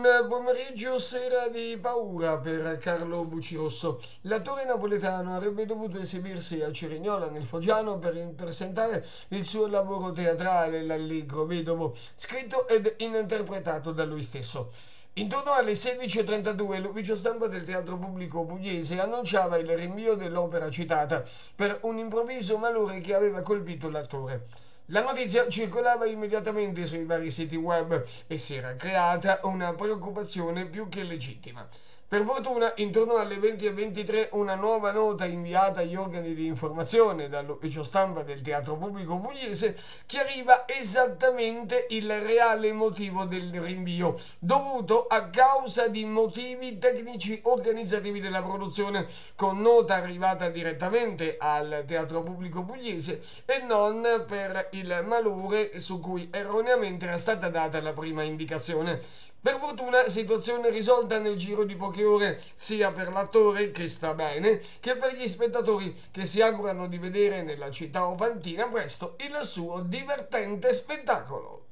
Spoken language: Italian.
Un pomeriggio sera di paura per Carlo Bucirosso. L'attore napoletano avrebbe dovuto esibirsi a Cerignola nel Foggiano per presentare il suo lavoro teatrale L'Allegro Vedovo, scritto ed interpretato da lui stesso. Intorno alle 16.32 l'ufficio stampa del Teatro Pubblico Pugliese annunciava il rinvio dell'opera citata per un improvviso malore che aveva colpito l'attore. La notizia circolava immediatamente sui vari siti web e si era creata una preoccupazione più che legittima. Per fortuna, intorno alle 20.23, una nuova nota inviata agli organi di informazione dall'ufficio stampa del Teatro Pubblico Pugliese chiariva esattamente il reale motivo del rinvio, dovuto a causa di motivi tecnici organizzativi della produzione, con nota arrivata direttamente al Teatro Pubblico Pugliese e non per il malore su cui erroneamente era stata data la prima indicazione. Per fortuna situazione risolta nel giro di poche ore sia per l'attore che sta bene che per gli spettatori che si augurano di vedere nella città ofantina presto il suo divertente spettacolo.